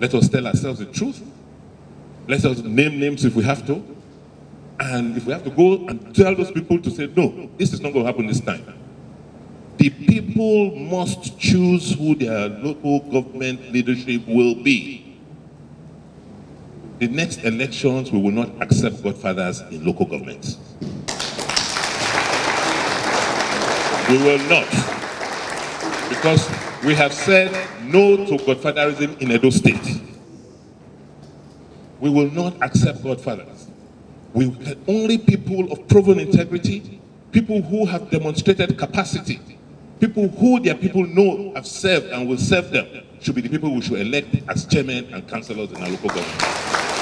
Let us tell ourselves the truth. Let us name names if we have to. And if we have to go and tell those people to say, no, this is not going to happen this time. The people must choose who their local government leadership will be. The next elections, we will not accept godfathers in local governments. We will not. Because we have said no to godfatherism in Edo State. We will not accept godfathers. We can only people of proven integrity, people who have demonstrated capacity, people who their people know have served and will serve them, should be the people we should elect as chairmen and councillors in our local government.